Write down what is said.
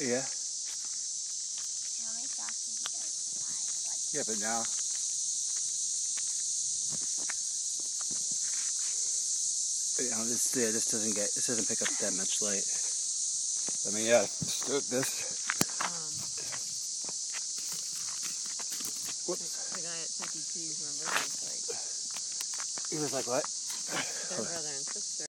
Yeah. Yeah, but now. But, You know, this yeah, this doesn't get this doesn't pick up that much light. I mean, yeah, this. this Um, whoops. the guy at Chuck E. Cheese, remember? He was like, He was like, what? their brother and sister.